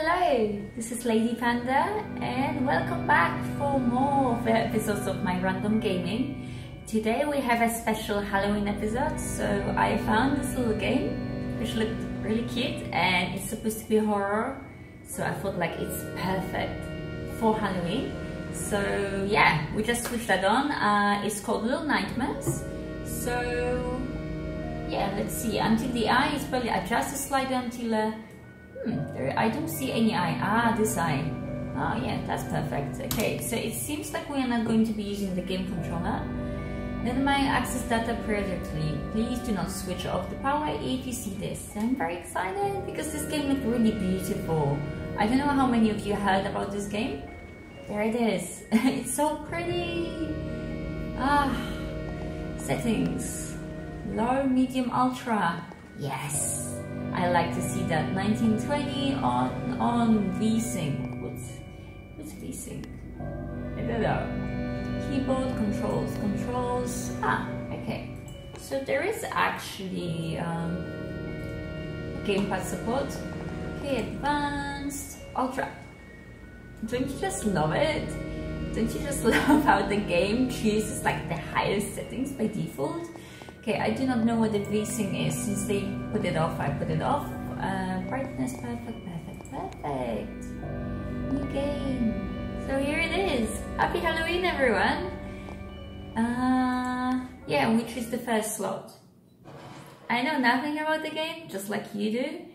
hello! This is Lady Panda and welcome back for more episodes of my random gaming. Today we have a special Halloween episode, so I found this little game which looked really cute and it's supposed to be horror, so I thought like it's perfect for Halloween. So yeah, we just switched that on. Uh, it's called Little Nightmares. So yeah, let's see. Until the eye is probably adjust the slider until uh, There, I don't see any eye. Ah, this eye. Oh yeah, that's perfect. Okay, so it seems like we are not going to be using the game controller. Never mind access data periodically. Please do not switch off the power if you see this. I'm very excited because this game looks really beautiful. I don't know how many of you heard about this game. There it is. it's so pretty. Ah, settings. Low, medium, ultra. Yes. I like to see that 1920 on on VSync. What's what's VSync? I don't know. Keyboard controls, controls. Ah, okay. So there is actually um, gamepad support. Okay, advanced, ultra. Don't you just love it? Don't you just love how the game chooses like the highest settings by default? Okay, I do not know what the VSync is. Since they put it off, I put it off. Uh, brightness, perfect, perfect, perfect. New game. So here it is. Happy Halloween, everyone. Uh, yeah, which is the first slot. I know nothing about the game, just like you do.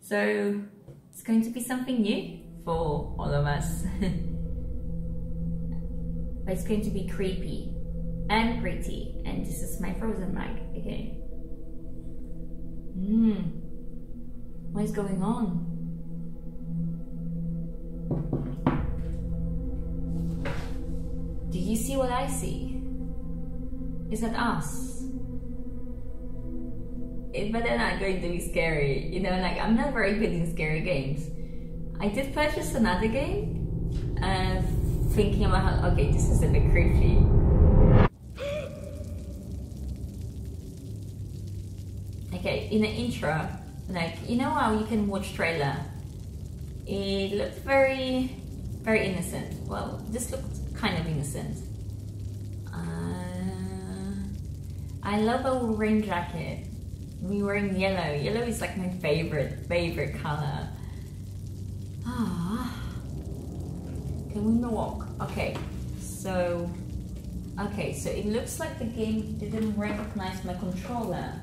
So it's going to be something new for all of us. but it's going to be creepy and pretty. And this is my frozen mag again. Mmm. What is going on? Do you see what I see? Is that us? It, but they're not going to be scary. You know, like I'm not very good in scary games. I did purchase another game, uh, thinking about how, okay, this is a bit creepy. In the intro, like, you know how you can watch trailer? It looked very, very innocent. Well, this looked kind of innocent. Uh, I love our rain jacket. We wearing yellow. Yellow is like my favorite, favorite color. Ah. Can we walk? Okay, so, okay, so it looks like the game didn't recognize my controller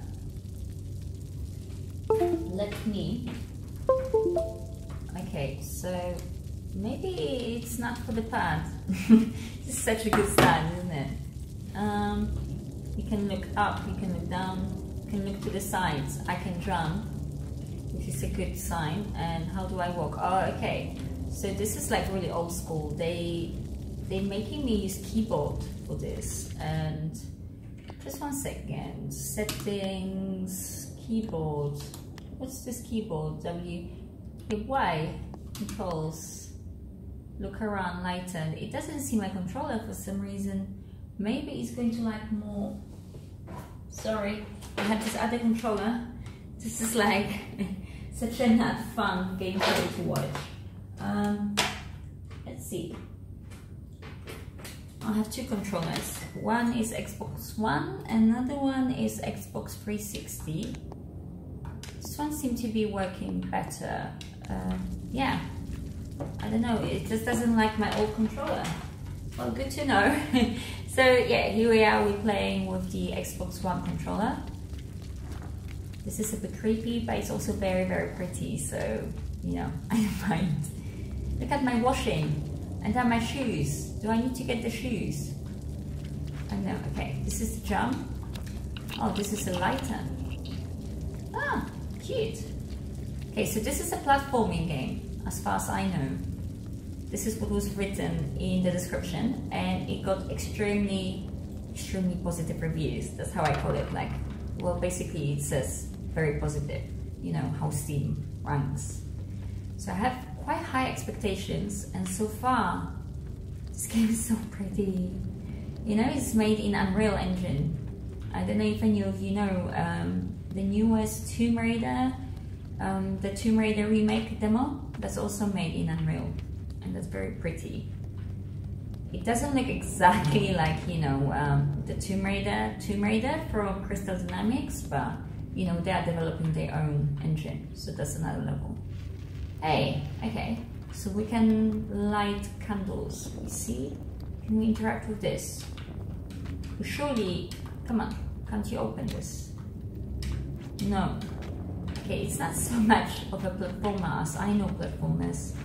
let me. Okay so maybe it's not for the pad. This is such a good start isn't it? Um, you can look up you can look down you can look to the sides. I can drum. Which is a good sign. And how do I walk? Oh okay. So this is like really old school. They they're making me use keyboard for this. And just one second. Settings keyboard. What's this keyboard? W. Y controls. Look around, lighten. It doesn't see my controller for some reason. Maybe it's going to like more. Sorry, I have this other controller. This is like such a not fun game to watch. Um, let's see. I have two controllers. One is Xbox One, another one is Xbox 360 one seems to be working better. Uh, yeah, I don't know, it just doesn't like my old controller. Well, good to know. so yeah, here we are, we're playing with the Xbox One controller. This is a bit creepy, but it's also very, very pretty, so, you know, I don't mind. Look at my washing, and then my shoes. Do I need to get the shoes? I know, okay, this is the jump. Oh, this is a lighter. Ah, Cute. Okay, so this is a platforming game, as far as I know. This is what was written in the description, and it got extremely, extremely positive reviews. That's how I call it. Like, well, basically it says very positive, you know, how Steam ranks. So I have quite high expectations, and so far, this game is so pretty. You know, it's made in Unreal Engine. I don't know if any of you know, um, the newest Tomb Raider um, the Tomb Raider remake demo that's also made in Unreal and that's very pretty. It doesn't look exactly like, you know, um, the Tomb Raider, Tomb Raider from Crystal Dynamics, but you know, they are developing their own engine, so that's another level. Hey, okay, so we can light candles, you see? Can we interact with this? Surely, come on, can't you open this? No. Okay, it's not so much of a platformer as I know platformers.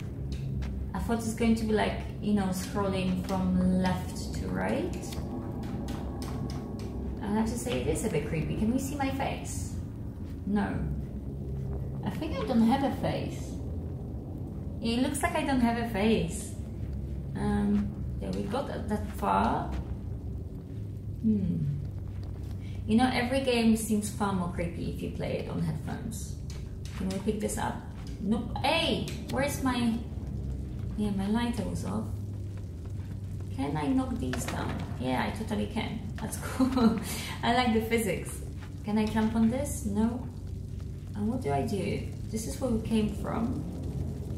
I thought it's going to be like, you know, scrolling from left to right. I have to say it is a bit creepy. Can we see my face? No. I think I don't have a face. It looks like I don't have a face. Um, yeah, we got that far. Hmm. You know, every game seems far more creepy if you play it on headphones. Can we pick this up? Nope. Hey, where's my... Yeah, my lighter was off. Can I knock these down? Yeah, I totally can. That's cool. I like the physics. Can I jump on this? No. And what do I do? This is where we came from.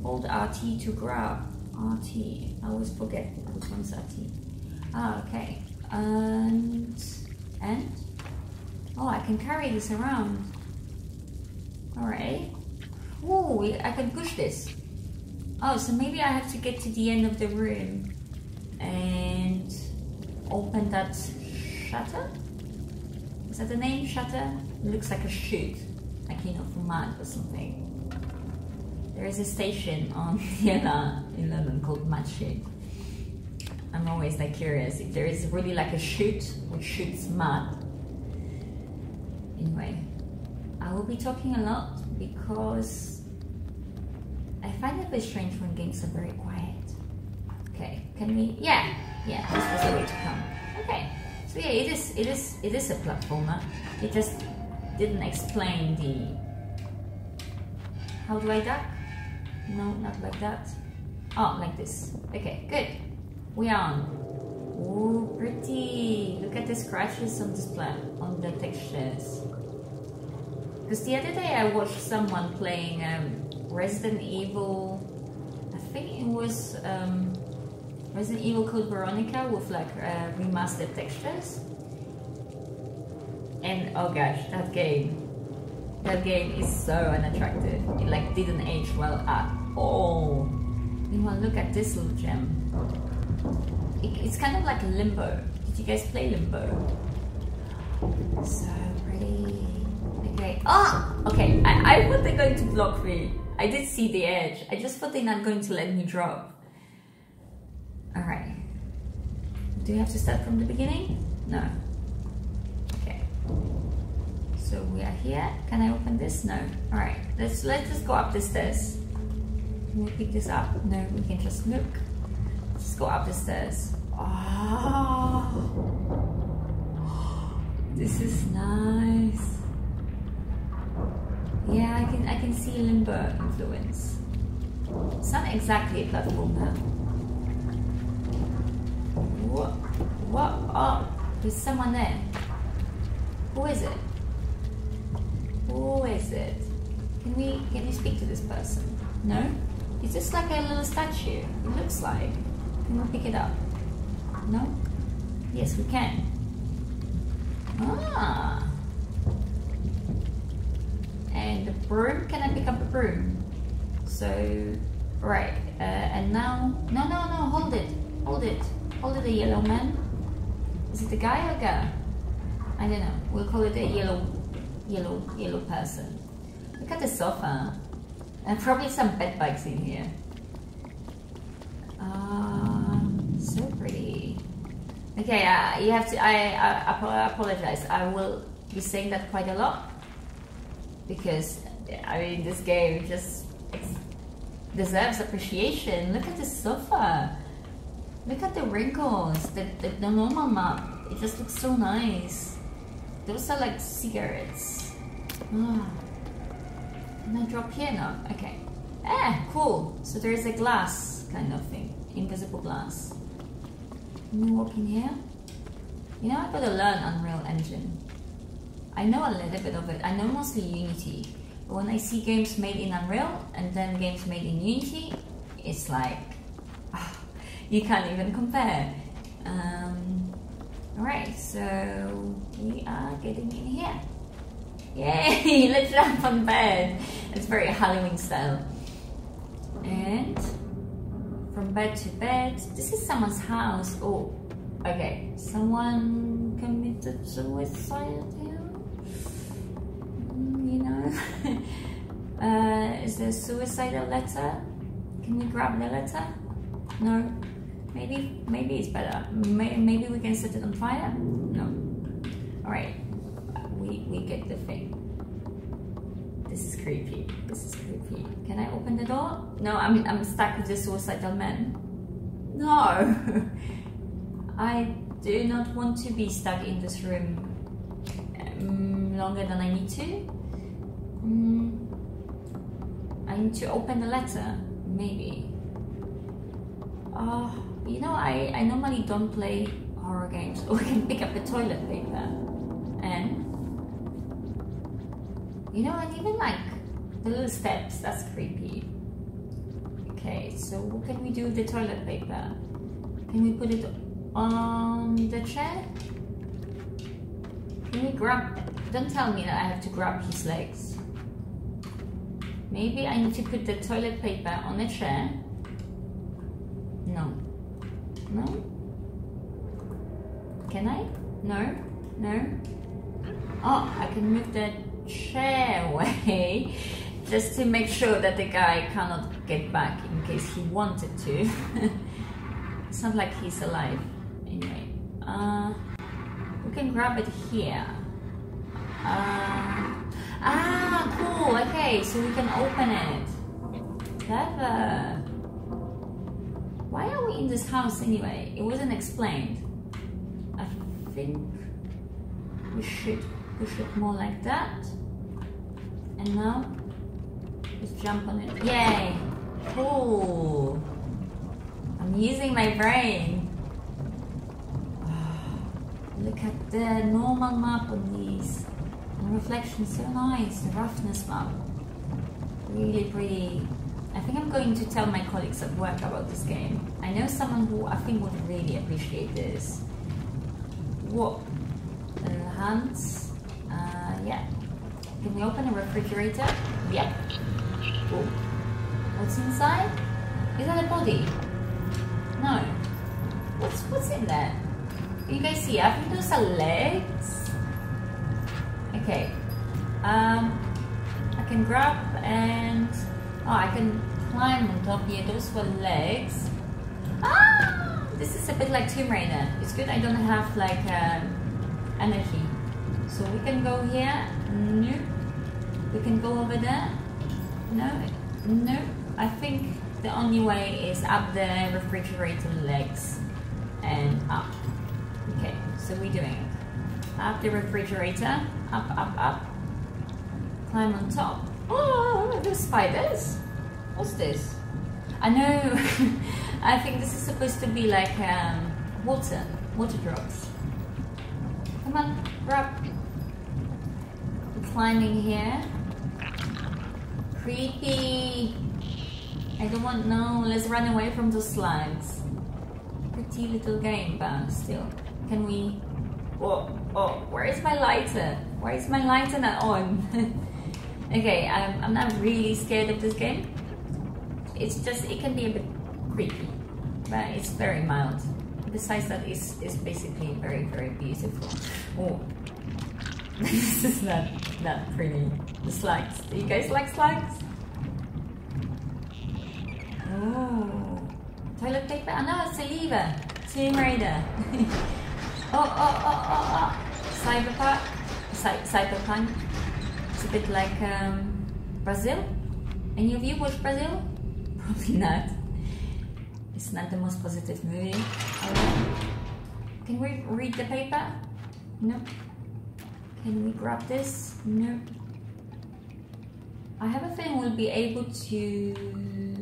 Hold RT to grab. RT. I always forget which one's RT. Ah, okay. And... And? Oh, I can carry this around. Alright. Oh, I can push this. Oh, so maybe I have to get to the end of the room and open that shutter? Is that the name, shutter? It looks like a chute, like you know, from mud or something. There is a station on Vienna in London called Mudchute. I'm always like curious if there is really like a chute which shoots mud Anyway, I will be talking a lot because I find it a bit strange when games are very quiet. Okay, can we? Yeah, yeah, this was the way to come. Okay, so yeah, it is, it is, it is a platformer. It just didn't explain the. How do I duck? No, not like that. Oh, like this. Okay, good. We are on. Oh, pretty. Look at the scratches on this plant, on the textures. Because the other day I watched someone playing um, Resident Evil, I think it was um, Resident Evil Code Veronica with like uh, remastered textures. And oh gosh, that game, that game is so unattractive. It like didn't age well at all. Meanwhile, look at this little gem. It, it's kind of like Limbo. Did you guys play Limbo? So. Ah! Okay, I, I thought they're going to block me. I did see the edge. I just thought they're not going to let me drop. Alright. Do you have to start from the beginning? No. Okay. So we are here. Can I open this? No. Alright, let's let's just go up the stairs. Can we pick this up? No, we can just look. Let's go up the stairs. Oh, this is nice. Yeah, I can I can see limbo influence. It's not exactly a platformer. What? What? Oh, there's someone there. Who is it? Who is it? Can we can we speak to this person? No? It's just like a little statue. It looks like. Can we pick it up? No? Yes, we can. Ah. And the broom, can I pick up the broom? So, right, uh, and now, no, no, no, hold it, hold it, hold it, the yellow man. Is it a guy or a girl? I don't know, we'll call it a yellow, yellow, yellow person. Look at the sofa, and probably some bed bugs in here. Ah, so pretty. Okay, uh, you have to, I, I, I apologize, I will be saying that quite a lot because I mean this game just deserves appreciation. Look at the sofa. Look at the wrinkles. The, the, the normal map. It just looks so nice. Those are like cigarettes. Oh. Can I drop here now? Okay. Ah, cool. So there is a glass kind of thing. Invisible glass. Can we walk in here? You know, I gotta learn Unreal Engine. I know a little bit of it. I know mostly Unity, But when I see games made in Unreal and then games made in Unity, it's like oh, you can't even compare. Um, Alright, so we are getting in here. Yay! Let's jump on bed. It's very Halloween style. And from bed to bed. This is someone's house. Oh, okay. Someone committed suicide here. Mm, you know. uh, is there a suicidal letter? Can we grab the letter? No. Maybe, maybe it's better. Maybe we can set it on fire. No. All right. We we get the thing. This is creepy. This is creepy. Can I open the door? No, I'm, I'm stuck with the suicidal man. No! I do not want to be stuck in this room um, longer than I need to. Um, I need to open the letter, maybe. Oh, you know, I, I normally don't play horror games. Or I can pick up the toilet paper and you know, and even like the little steps, that's creepy. Okay, so what can we do with the toilet paper? Can we put it on the chair? Can we grab, don't tell me that I have to grab his legs. Maybe I need to put the toilet paper on the chair. No. No? Can I? No? No? Oh, I can move the chair away just to make sure that the guy cannot get back in case he wanted to. it's not like he's alive. Anyway, uh, we can grab it here. Uh, ah, cool. Okay, so we can open it. Clever. Why are we in this house anyway? It wasn't explained. I think we should push it more like that. And now, just jump on it. Yay! Cool! I'm using my brain. look at the normal map on these. The reflection so nice. The roughness map. Really pretty. I think I'm going to tell my colleagues at work about this game. I know someone who I think would really appreciate this. What? Uh, hands? Yeah. Can we open a refrigerator? Yeah. Ooh. What's inside? Is that a body? No. What's what's in there? You guys see? I think those are legs. Okay. Um, I can grab and oh, I can climb on top here. Those were legs. Ah, this is a bit like Tomb Raider. It's good I don't have like um, energy so we can go here. No. We can go over there. No. No. I think the only way is up the refrigerator legs and up. Okay, so we're doing. Up the refrigerator. Up, up, up. Climb on top. Oh, there's spiders. What's this? I know. I think this is supposed to be like um, water, water drops. Come on, grab climbing here. Creepy. I don't want, no, let's run away from those slugs. Pretty little game, but still. Can we, oh, oh, where is my lighter? Why is my lighter not on? okay, I'm, I'm not really scared of this game. It's just, it can be a bit creepy, but it's very mild. Besides that, it's, it's basically very, very beautiful. Oh, this is not not pretty. The slugs. Do you guys like slugs? Oh, toilet paper. Oh no, it's Saliva. Tomb Raider. oh, oh, oh, oh, oh. Cyberpunk. Cy cyberpunk. It's a bit like um, Brazil. Any of you watch Brazil? Probably not. It's not the most positive movie. Can we read the paper? No. Can we grab this? No. I have a feeling we'll be able to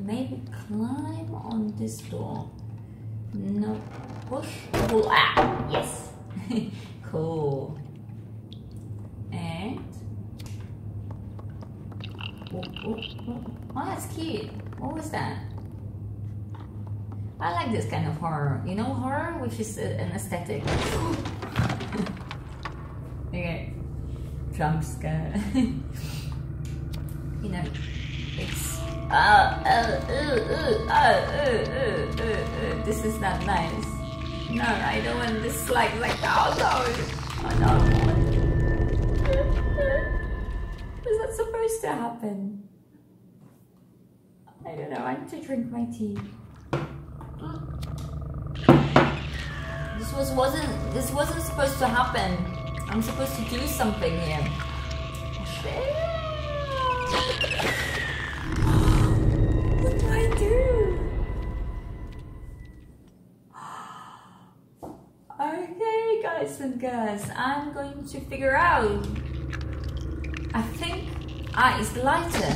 maybe climb on this door. No. Push. Pull. Ah! Yes. cool. And oh, oh, oh. oh, that's cute. What was that? I like this kind of horror. You know horror, which is an aesthetic. okay, jump scare. you know, it's this is not nice. No, I don't want this like like oh no, oh no. Was that supposed to happen? I don't know. I need to drink my tea. This was wasn't this wasn't supposed to happen. I'm supposed to do something here. What and girls, I'm going to figure out. I think it's the lighter.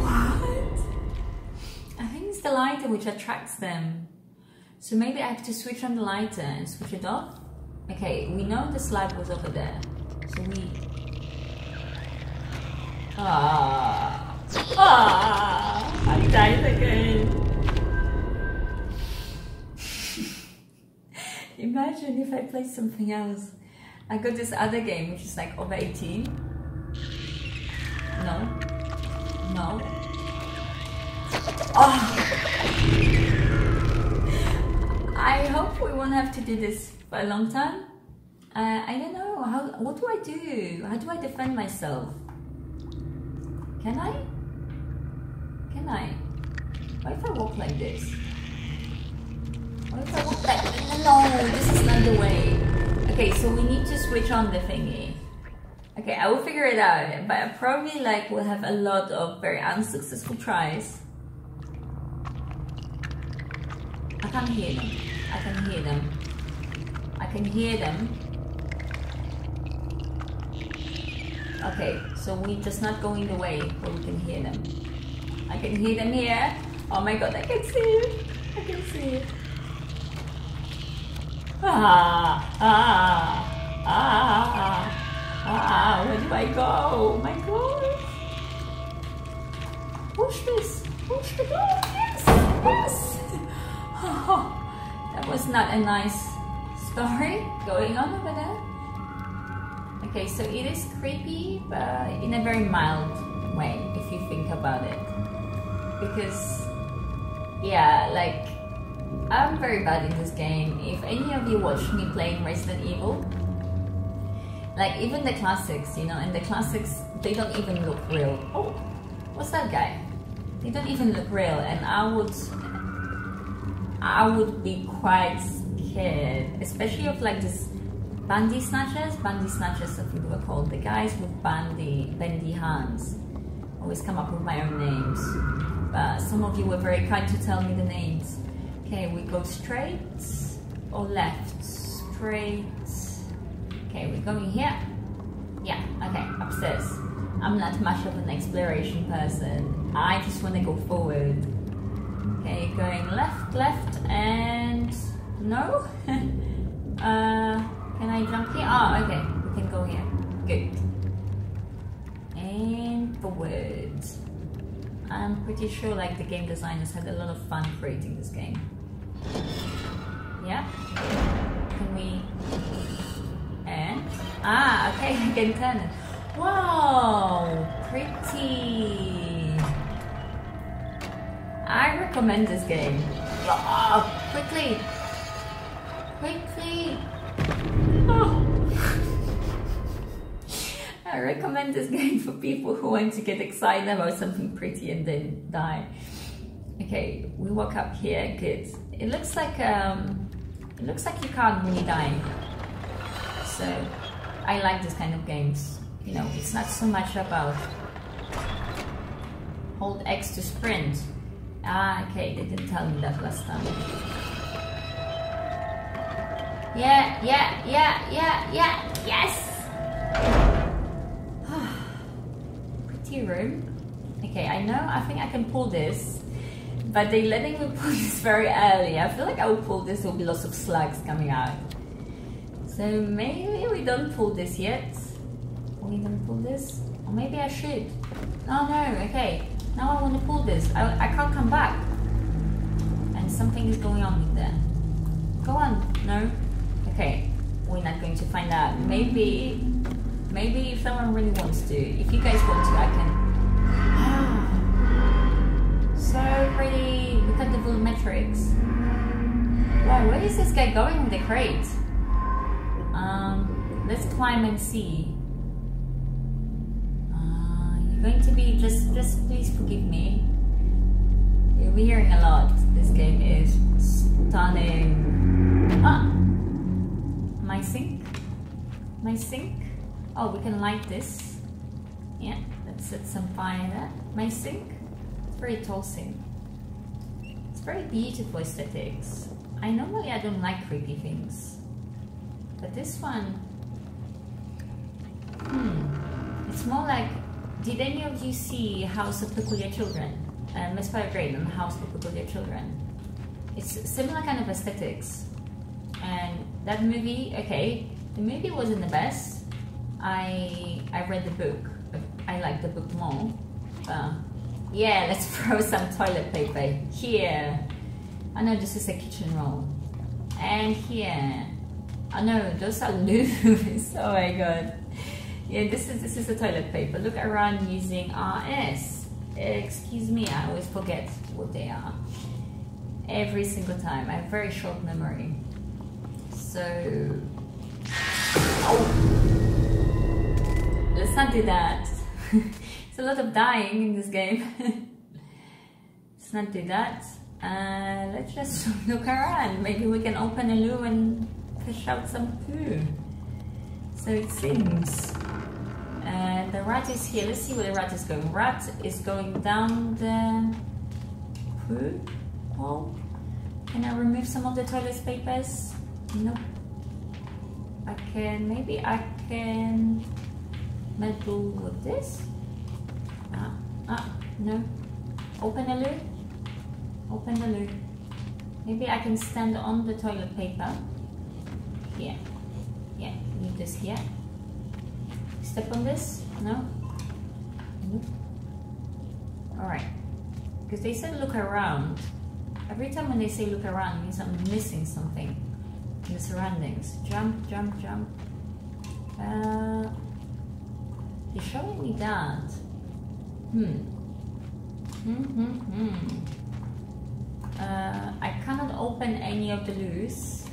what? I think it's the lighter which attracts them. So maybe I have to switch on the lighter and switch it off. Okay, we know the slide was over there. So we... Ah! Ah! I died again! Imagine if I play something else. I got this other game which is like over 18. No. No. Oh! I hope we won't have to do this for a long time. Uh, I don't know, how, what do I do? How do I defend myself? Can I? Can I? What if I walk like this? No, this is not the way. Okay, so we need to switch on the thingy. Okay, I will figure it out, but I probably like will have a lot of very unsuccessful tries. I can't hear them. I can hear them. I can hear them. Okay, so we're just not going the way where we can hear them. I can hear them here. Oh my god, I can see it. I can see it. Ah, ah, ah, ah, ah, where do I go? Oh my god. Push this. Push the door. Yes, yes. Oh. That was not a nice story going on over there. Okay, so it is creepy, but in a very mild way, if you think about it. Because, yeah, like, I'm very bad in this game. If any of you watch me playing Resident Evil, like even the classics, you know, and the classics, they don't even look real. Oh, what's that guy? They don't even look real, and I would I would be quite scared, especially of like this bandy snatchers. Bandy snatchers, think they were called. The guys with bandy, bendy hands. Always come up with my own names. But some of you were very kind to tell me the names. Okay, we go straight or left? Straight. Okay, we're going here. Yeah, okay, upstairs. I'm not much of an exploration person. I just want to go forward. Okay, going left, left, and no. uh, can I jump here? Oh, okay, we can go here. Good. And forward. I'm pretty sure like the game designers had a lot of fun creating this game. Yeah? Can we... And... Ah, okay, I can turn it. Wow! Pretty! I recommend this game. Oh, quickly! Quickly! Oh. I recommend this game for people who want to get excited about something pretty and then die. Okay, we walk up here, good. It looks like um, it looks like you can't really die. So I like this kind of games. You know, it's not so much about hold X to sprint Ah, okay, they didn't tell me that last time. Yeah, yeah, yeah, yeah, yeah, yes! Pretty room. Okay, I know, I think I can pull this, but they letting me pull this very early. I feel like I will pull this, there will be lots of slugs coming out. So maybe we don't pull this yet. We Okay, let me pull this. Or maybe I should. Oh no, okay. Now I want to pull this. I, I can't come back. And something is going on with there. Go on. No? Okay. We're not going to find out. Maybe, maybe if someone really wants to. If you guys want to, I can. So pretty. Look at the volumetrics. Wow, where is this guy going with the crate? Um, let's climb and see. Uh, you're going to be just, just please forgive me. You'll be hearing a lot. This game is stunning. Ah, my sink, my sink. Oh, we can light this. Yeah, let's set some fire there. My sink. Very tall sink. It's very beautiful aesthetics. I normally I don't like creepy things. But this one, hmm, it's more like, did any of you see House of Peculiar Children? Uh, Miss Grade and House of Peculiar Children. It's similar kind of aesthetics. And that movie, okay, the movie wasn't the best. I I read the book. I like the book more. Uh, yeah, let's throw some toilet paper here. I know this is a kitchen roll. And here. I know those are loose. oh my god. Yeah, this is this is the toilet paper. Look around using RS. Excuse me, I always forget what they are. Every single time. I have very short memory. So oh. let's not do that. it's a lot of dying in this game. let's not do that. Uh, let's just look around. Maybe we can open a loo and fish out some poo. So it seems. Uh, the rat is here. Let's see where the rat is going. Rat is going down the poo hole. Can I remove some of the toilet papers? Nope. I can, maybe I can meddle with this. Ah, ah, no. Open the loo. Open the loo. Maybe I can stand on the toilet paper. Here. Yeah, leave this here. Step on this? No? Alright. Because they said look around. Every time when they say look around, means I'm missing something in the surroundings. Jump, jump, jump. Uh, they're showing me that. Hmm. Hmm, hmm, hmm. Uh, I cannot open any of the loose.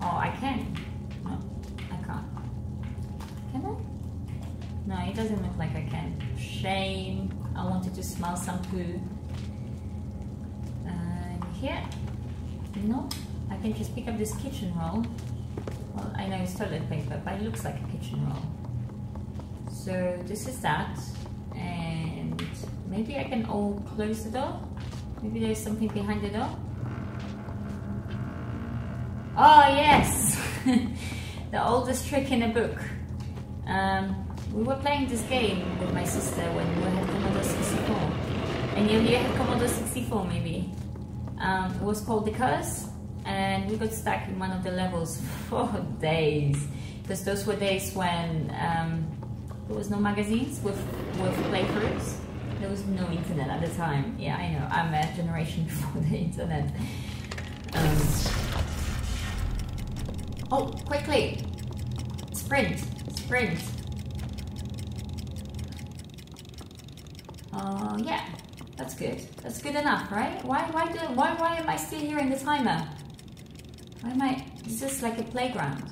Oh, I can. No, I can't. Can I? No, it doesn't look like I can. Shame. I wanted to smell some poo. Uh, here. No, I can just pick up this kitchen roll. Well, I know it's toilet paper, but it looks like a kitchen roll. So this is that. Maybe I can all close the door. Maybe there's something behind the door. Oh yes! the oldest trick in a book. Um, we were playing this game with my sister when we had Commodore 64. And you had Commodore 64 maybe. Um, it was called The Curse and we got stuck in one of the levels for days. Because those were days when um, there was no magazines with, with playthroughs. There was no internet at the time. Yeah, I know. I'm a generation before the internet. Um, oh, quickly! Sprint! Sprint! Uh, yeah, that's good. That's good enough, right? Why, why, do, why, why am I still here in the timer? Why am I? This is like a playground.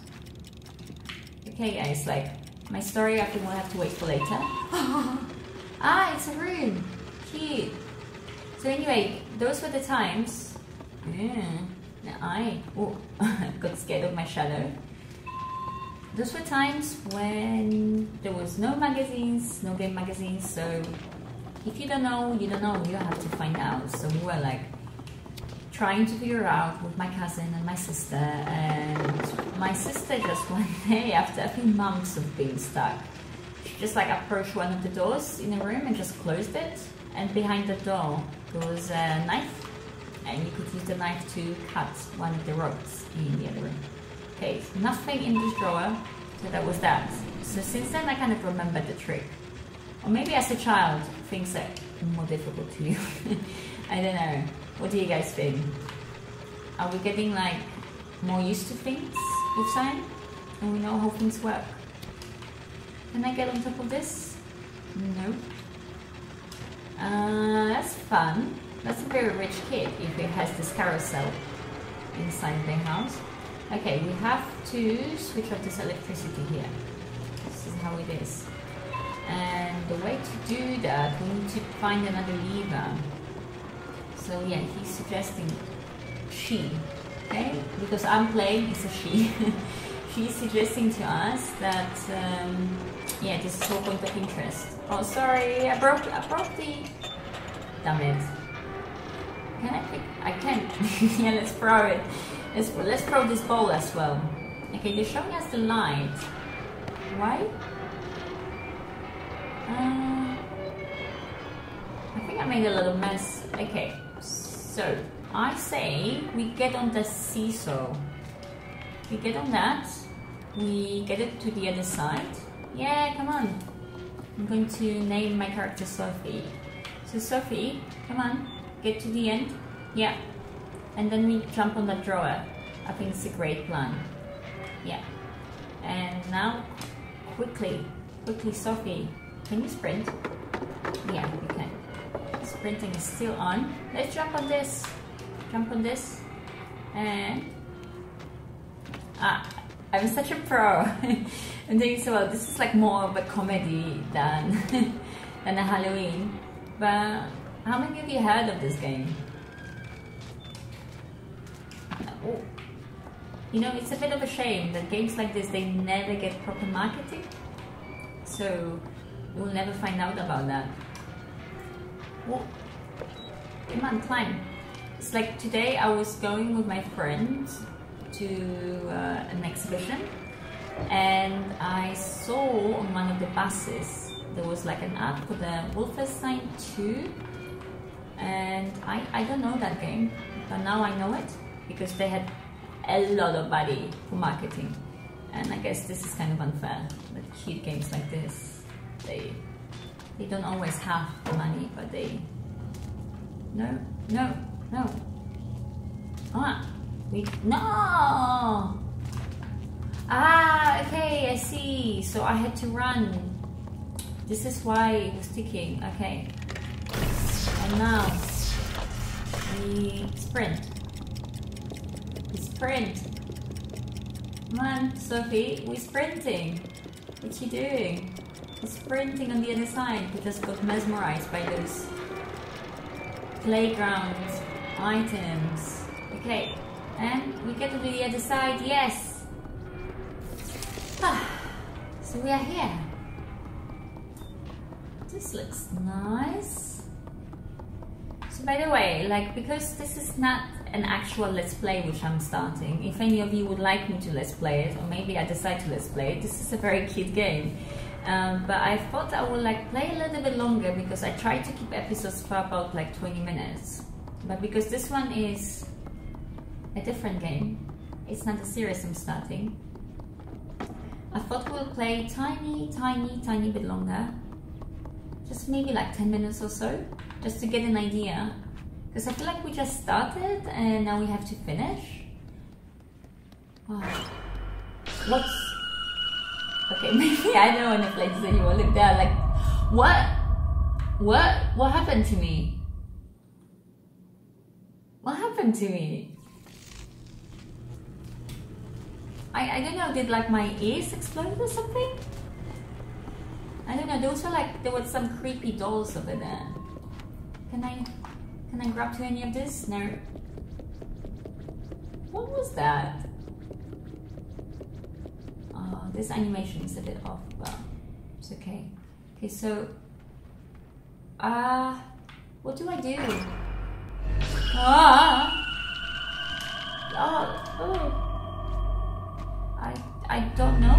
Okay, guys. Like my story, I think we'll have to wait for later. Ah, it's a room. Cute. So anyway, those were the times. Yeah. I oh, got scared of my shadow. Those were times when there was no magazines, no game magazines. So if you don't know, you don't know. You have to find out. So we were like trying to figure out with my cousin and my sister. And my sister just one day, after a few months of being stuck, just like approached one of the doors in the room and just closed it. And behind the door there was a knife and you could use the knife to cut one of the ropes in the other room. Okay, nothing in this drawer, so that was that. So since then I kind of remember the trick. Or maybe as a child things are more difficult to you. I don't know. What do you guys think? Are we getting like more used to things with time? And we know how things work? Can I get on top of this? No. Uh, that's fun. That's a very rich kid if it has this carousel inside the house. Okay, we have to switch off this electricity here. This is how it is. And the way to do that, we need to find another lever. So yeah, he's suggesting she, okay? Because I'm playing, it's a she. She's suggesting to us that, um, yeah, this is all point of interest. Oh, sorry, I broke, I broke the, damn it. Can I pick, I can. yeah, let's throw it. Let's, let's throw this ball as well. Okay, they're showing us the light. Why? Uh, I think I made a little mess. Okay, so I say we get on the seesaw. We get on that. We get it to the other side. Yeah, come on. I'm going to name my character Sophie. So Sophie, come on, get to the end. Yeah. And then we jump on that drawer. I think it's a great plan. Yeah. And now, quickly, quickly Sophie, can you sprint? Yeah, you can. Sprinting is still on. Let's jump on this. Jump on this. And... Ah, I'm such a pro. I'm doing so well. This is like more of a comedy than, than a Halloween. But how many of you heard of this game? Oh. You know, it's a bit of a shame that games like this, they never get proper marketing. So We'll never find out about that. Whoa. Come on, climb. It's like today I was going with my friend to uh, an exhibition and I saw on one of the buses there was like an ad for the Wolfenstein 2 and I, I don't know that game but now I know it because they had a lot of money for marketing. And I guess this is kind of unfair that cute games like this they they don't always have the money, but they no no no. Ah no! Ah okay I see. So I had to run. This is why it was ticking. Okay. And now we sprint. We sprint. Come on Sophie. We're sprinting. What you doing? Sprinting on the other side. We just got mesmerized by those playground items. Okay, and we get to be the other side. Yes. Ah, so we are here. This looks nice. So by the way, like because this is not an actual let's play which I'm starting, if any of you would like me to let's play it, or maybe I decide to let's play it, this is a very cute game. Um, but I thought I would like play a little bit longer because I try to keep episodes for about like 20 minutes. But because this one is a different game, it's not a series I'm starting. I thought we'll play tiny, tiny, tiny bit longer. Just maybe like 10 minutes or so, just to get an idea. Because I feel like we just started and now we have to finish. Ah. Oh. What's Okay, maybe I don't want to play this anymore. Look there, like, what? What? What happened to me? What happened to me? I, I don't know, did like my ears explode or something? I don't know, those were like, there was some creepy dolls over there. Can I, can I grab to any of this? No. What was that? this animation is a bit off, but it's okay. Okay, so, uh, what do I do? Ah, oh, oh, I, don't know.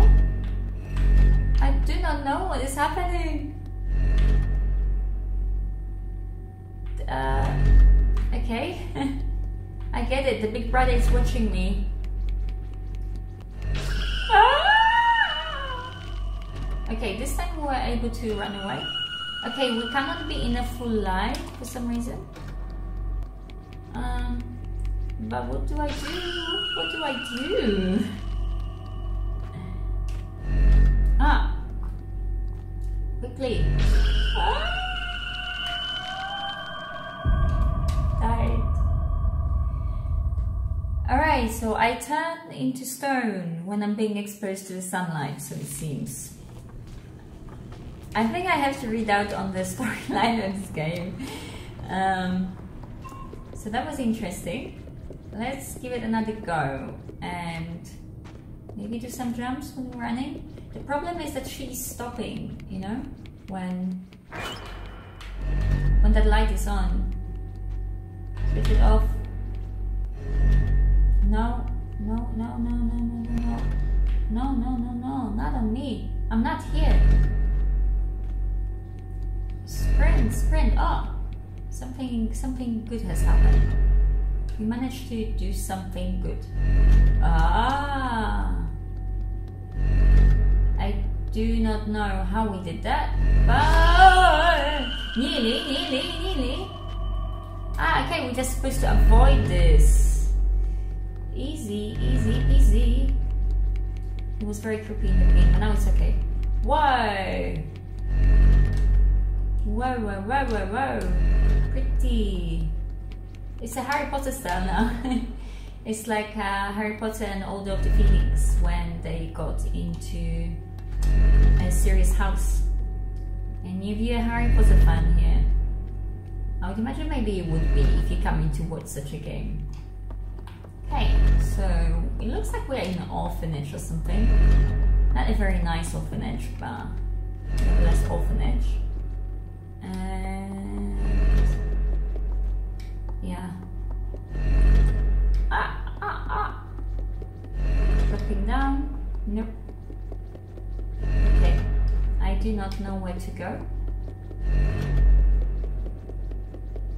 I do not know what is happening. Uh, okay, I get it. The big brother is watching me. Okay, this time we were able to run away. Okay, we cannot be in a full light for some reason. Um, but what do I do? What do I do? Died. Alright, so I turn into stone when I'm being exposed to the sunlight, so it seems. I think I have to read out on the storyline of this game. Um, so that was interesting. Let's give it another go and maybe do some jumps when running. The problem is that she's stopping, you know, when when that light is on. Switch it off. No, no, no, no, no, no, no, no. No, no, no, no, not on me. I'm not here. Sprint, sprint. Oh, something, something good has happened. We managed to do something good. Ah. Do not know how we did that, but nearly, nearly, nearly. Ah, okay, we're just supposed to avoid this. Easy, easy, easy. It was very creepy in the beginning, but now it's okay. Whoa! Whoa, whoa, whoa, whoa, whoa. Pretty. It's a Harry Potter style now. it's like uh, Harry Potter and Order of the Phoenix when they got into a Sirius house. And if you're a Harry Potter fan here, I would imagine maybe it would be if you're coming to watch such a game. Okay, so it looks like we're in an orphanage or something. Not a very nice orphanage, but less orphanage. Do not know where to go.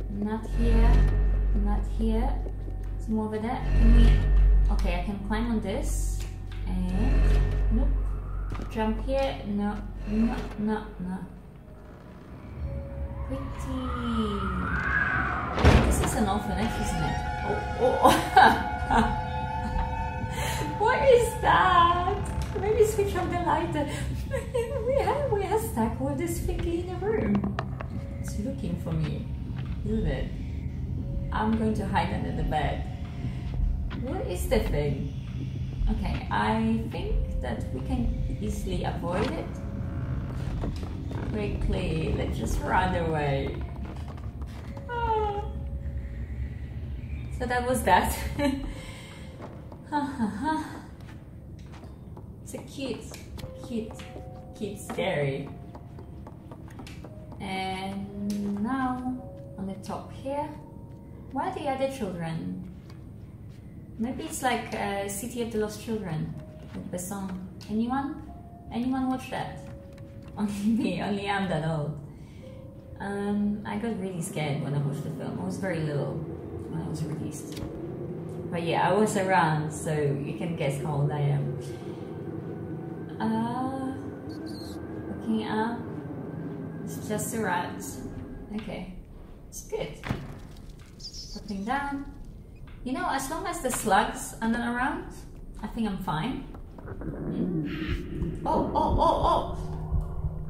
Not here. Not here. Some over there. Can we... Okay, I can climb on this. And... Nope. Jump here. No. No, no, no. Pretty. This is an orphanage, isn't it? Oh, oh. oh. what is that? Maybe switch on the light. we are, we are stuck with this thingy in the room. It's looking for me, isn't it? I'm going to hide under the bed. What is the thing? Okay, I think that we can easily avoid it. Quickly, let's just run away. Ah. So that was that. it's a cute, cute, cute scary. And now on the top here, where are the other children? Maybe it's like uh, City of the Lost Children with Besson. Anyone? Anyone watch that? Only me, only I'm that old. Um, I got really scared when I watched the film. I was very little when it was released. But yeah, I was around, so you can guess how old I am. Uh, looking up. It's just the rat. Okay, it's good. Dropping down. You know, as long as the slugs are not around, I think I'm fine. Hmm. Oh, oh, oh, oh!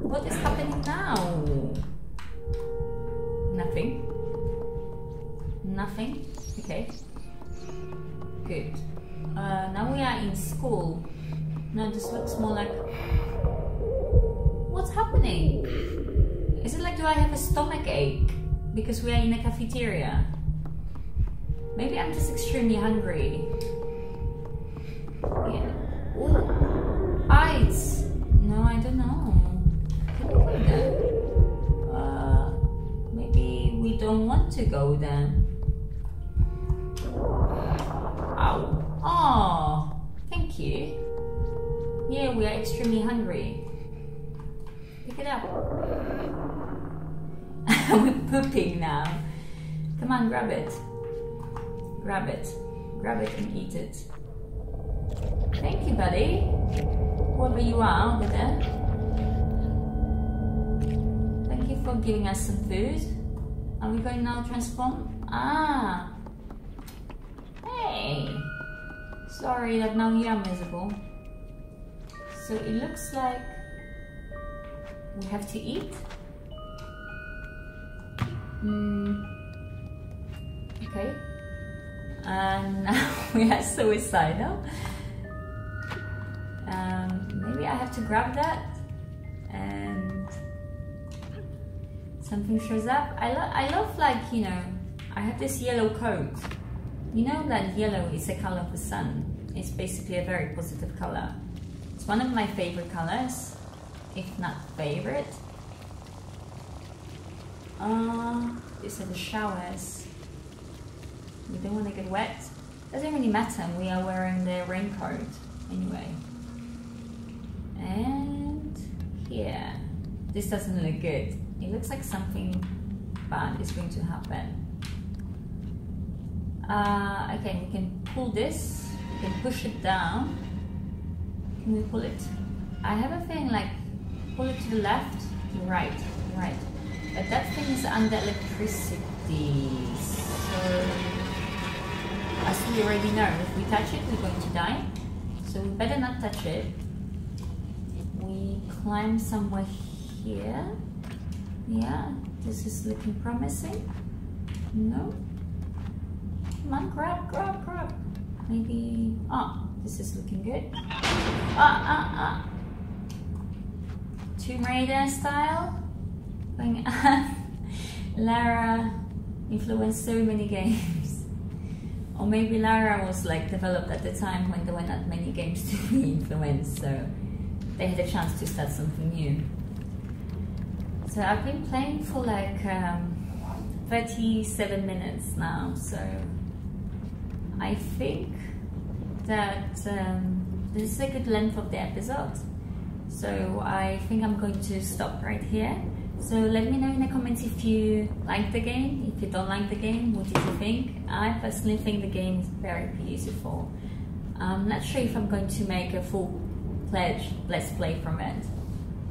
What is happening now? Nothing. Nothing. Okay. Good. Uh, now we are in school. Now this looks more like... What's happening? Is it like do I have a stomach ache? Because we are in a cafeteria. Maybe I'm just extremely hungry. Yeah. Ooh. Ice. No, I don't know. Can we go there? Uh, maybe we don't want to go then. Grab it. Grab it. Grab it and eat it. Thank you, buddy. Whoever you are over there. Thank you for giving us some food. Are we going now transform? Ah! Hey! Sorry that now you are miserable. So it looks like we have to eat. Mm. Okay. And now we are suicidal. Um, maybe I have to grab that and something shows up. I, lo I love like, you know, I have this yellow coat. You know that yellow is the color of the sun. It's basically a very positive color. It's one of my favorite colors, if not favorite. Uh, these are the showers. We don't want to get wet. Doesn't really matter, we are wearing the raincoat anyway. And here, this doesn't look good. It looks like something bad is going to happen. Uh, okay, we can pull this, we can push it down. Can we pull it? I have a thing like pull it to the left, right, right. But that thing is under electricity. So, as we already know, if we touch it, we're going to die. So we better not touch it. We climb somewhere here. Yeah, this is looking promising. No. Come on, grab, grab, grab. Maybe, ah, oh, this is looking good. Ah, ah, ah. Tomb Raider style. Lara influenced so many games. Or maybe Lara was like developed at the time when there were not many games to be influenced, so they had a chance to start something new. So I've been playing for like um, 37 minutes now, so I think that um, this is a good length of the episode. So I think I'm going to stop right here. So let me know in the comments if you like the game, if you don't like the game, what did you think? I personally think the game is very beautiful. I'm not sure if I'm going to make a full pledge let's play from it.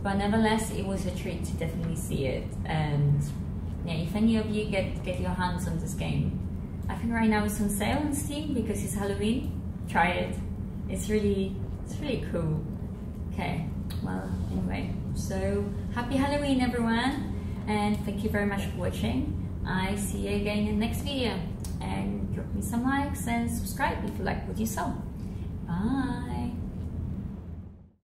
But nevertheless, it was a treat to definitely see it. And yeah, if any of you get, get your hands on this game, I think right now it's on sale on Steam because it's Halloween. Try it. It's really, it's really cool. Okay, well, anyway, so happy Halloween everyone and thank you very much for watching. I see you again in the next video and drop me some likes and subscribe if you like what you saw. Bye!